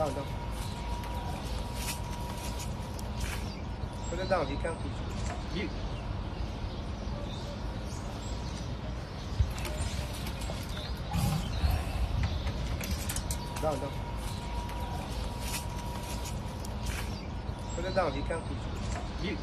让让，不能让你干回去。让让让，不能让你看 if